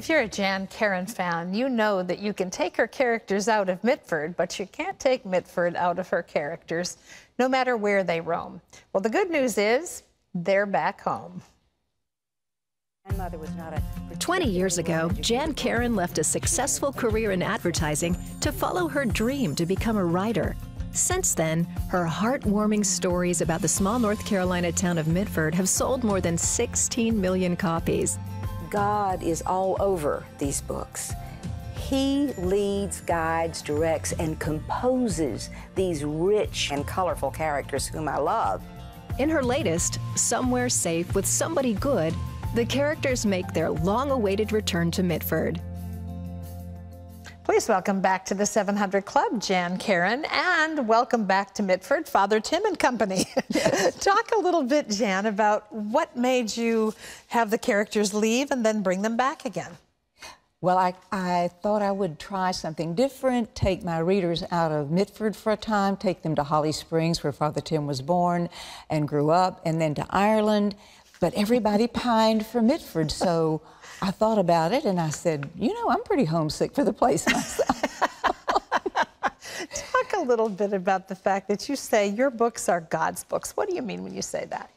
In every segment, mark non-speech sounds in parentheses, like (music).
If you're a Jan Karon fan, you know that you can take her characters out of Mitford, but you can't take Mitford out of her characters, no matter where they roam. Well, the good news is they're back home. 20 years ago, Jan Karon left a successful career in advertising to follow her dream to become a writer. Since then, her heartwarming stories about the small North Carolina town of Mitford have sold more than 16 million copies. God is all over these books. He leads, guides, directs, and composes these rich and colorful characters whom I love. In her latest, Somewhere Safe with Somebody Good, the characters make their long awaited return to Mitford. Please welcome back to the 700 Club, Jan Karon, and welcome back to Mitford, Father Tim and Company. Yes. (laughs) Talk a little bit, Jan, about what made you have the characters leave and then bring them back again. Well, I, I thought I would try something different, take my readers out of Mitford for a time, take them to Holly Springs, where Father Tim was born and grew up, and then to Ireland. But everybody pined for Mitford, so I thought about it and I said, you know, I'm pretty homesick for the place myself. (laughs) Talk a little bit about the fact that you say your books are God's books. What do you mean when you say that?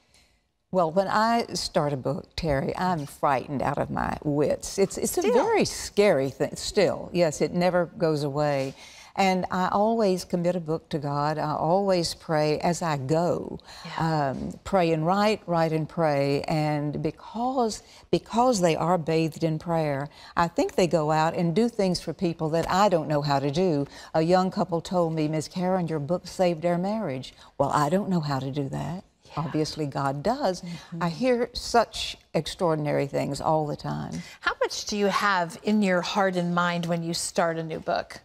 Well, when I start a book, Terry, I'm frightened out of my wits. It's, it's a very scary thing, still. Yes, it never goes away. And I always commit a book to God. I always pray as I go. Yeah. Um, pray and write, write and pray. And because, because they are bathed in prayer, I think they go out and do things for people that I don't know how to do. A young couple told me, Ms. Karon, your book saved our marriage. Well, I don't know how to do that. Yeah. Obviously, God does. Mm -hmm. I hear such extraordinary things all the time. How much do you have in your heart and mind when you start a new book?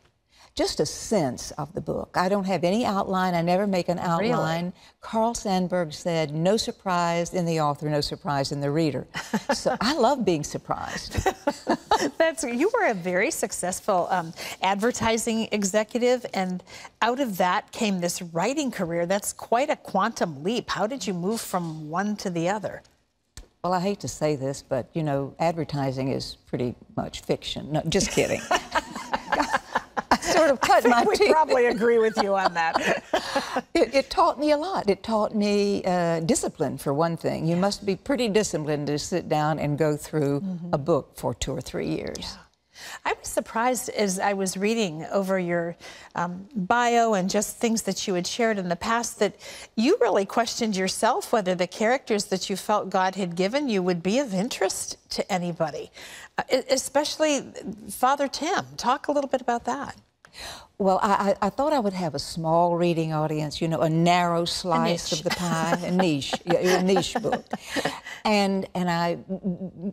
Just a sense of the book. I don't have any outline. I never make an outline. Really? Carl Sandburg said, no surprise in the author, no surprise in the reader. (laughs) so I love being surprised. (laughs) That's You were a very successful um, advertising executive, and out of that came this writing career. That's quite a quantum leap. How did you move from one to the other? Well, I hate to say this, but you know, advertising is pretty much fiction. No, just kidding. (laughs) sort of cut my we teeth. probably agree with you on that. (laughs) it, it, taught me a lot. It taught me uh, discipline, for one thing. You must be pretty disciplined to sit down and go through mm -hmm. a book for two or three years. Yeah. I was surprised as I was reading over your um, bio and just things that you had shared in the past that you really questioned yourself whether the characters that you felt God had given you would be of interest to anybody, uh, especially Father Tim. Talk a little bit about that. Well, I, I, thought I would have a small reading audience, you know, a narrow slice a of the pie, a (laughs) niche, yeah, a niche book. And, and I,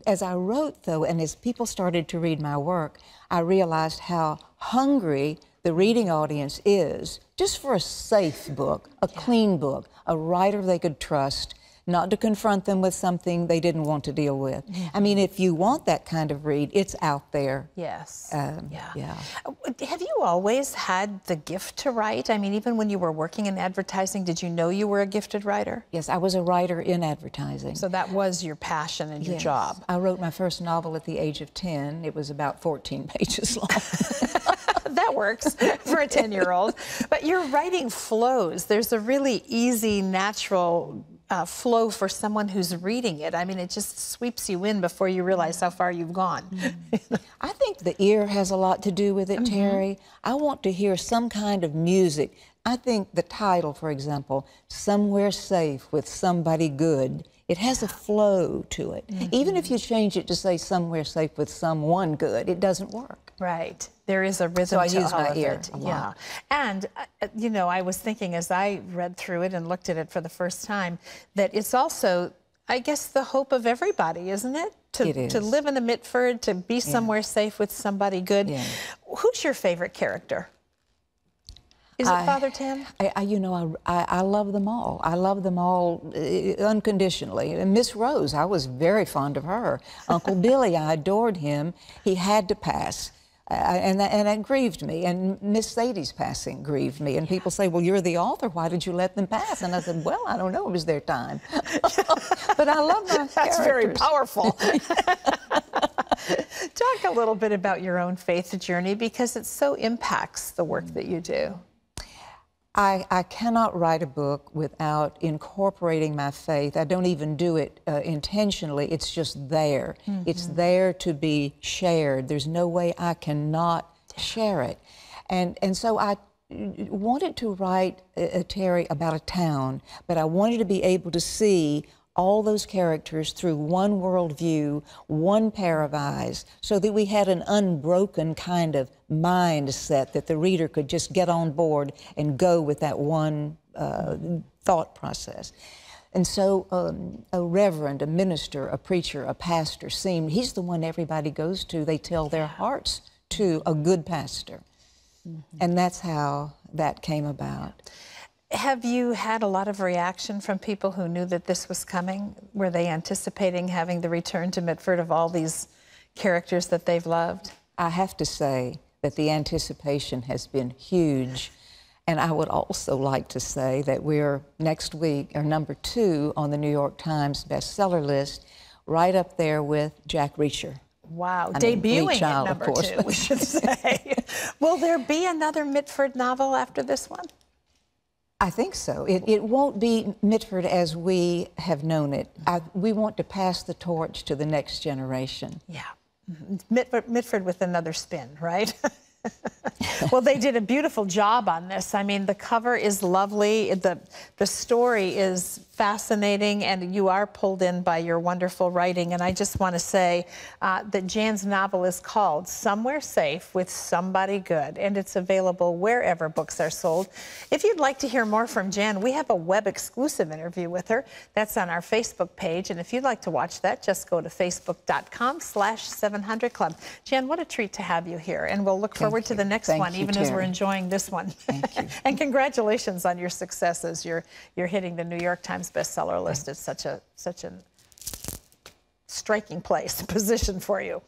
as I wrote, though, and as people started to read my work, I realized how hungry the reading audience is just for a safe book, a yeah. clean book, a writer they could trust, not to confront them with something they didn't want to deal with. I mean, if you want that kind of read, it's out there. Yes. Um, yeah. yeah. Uh, have you always had the gift to write? I mean, even when you were working in advertising, did you know you were a gifted writer? Yes, I was a writer in advertising. So that was your passion and your yes. job. I wrote my first novel at the age of 10. It was about 14 (laughs) pages long. (laughs) that works for a 10 year old. But your writing flows. There's a really easy, natural uh, flow for someone who's reading it. I mean, it just sweeps you in before you realize how far you've gone. (laughs) Mm. I think the ear has a lot to do with it, mm -hmm. Terry. I want to hear some kind of music. I think the title, for example, Somewhere Safe with Somebody Good, it has a flow to it. Mm -hmm. Even if you change it to say Somewhere Safe with Someone Good, it doesn't work. Right. There is a rhythm so I to use my ear it. yeah. And, uh, you know, I was thinking as I read through it and looked at it for the first time that it's also, I guess, the hope of everybody, isn't it? To, it is. to live in a Mitford, to be somewhere yeah. safe with somebody good. Yeah. Who's your favorite character? Is it I, Father Tim? I, I, you know, I, I, love them all. I love them all uh, unconditionally. And Miss Rose, I was very fond of her. Uncle (laughs) Billy, I adored him. He had to pass. Uh, and, that, and that grieved me. And Miss Sadie's passing grieved me. And people say, well, you're the author. Why did you let them pass? And I said, well, I don't know. It was their time. (laughs) but I love my (laughs) That's characters. very powerful. Talk talk a little bit about your own faith journey because it so impacts the work that you do. I, I cannot write a book without incorporating my faith. I don't even do it uh, intentionally. It's just there. Mm-hmm. It's there to be shared. There's no way I cannot share it. And, and so I wanted to write, uh, Terry, about a town, but I wanted to be able to see all those characters through one worldview, one pair of eyes, so that we had an unbroken kind of mindset that the reader could just get on board and go with that one uh, thought process. And so um, a reverend, a minister, a preacher, a pastor seemed, he's the one everybody goes to. They tell their hearts to a good pastor. Mm-hmm. And that's how that came about. Have you had a lot of reaction from people who knew that this was coming? Were they anticipating having the return to Mitford of all these characters that they've loved? I have to say that the anticipation has been huge. And I would also like to say that we're next week are number two on the New York Times bestseller list, right up there with Jack Reacher. Wow, I debuting mean, child, at number two, we should say. (laughs) Will there be another Mitford novel after this one? I think so. It, it won't be Mitford as we have known it. I, we want to pass the torch to the next generation. Yeah. Mm-hmm. Mitford, Mitford with another spin, right? (laughs) (laughs) well, they did a beautiful job on this. I mean, the cover is lovely. The, the story is fascinating, and you are pulled in by your wonderful writing. And I just want to say uh, that Jan's novel is called Somewhere Safe with Somebody Good, and it's available wherever books are sold. If you'd like to hear more from Jan, we have a web exclusive interview with her. That's on our Facebook page. And if you'd like to watch that, just go to facebook.com slash 700 Club. Jan, what a treat to have you here. And we'll look forward forward to the next Thank one, even Terry. as we're enjoying this one. Thank you. (laughs) and congratulations on your successes. You're you're hitting the New York Times bestseller list. It's such a such a striking place (laughs) position for you.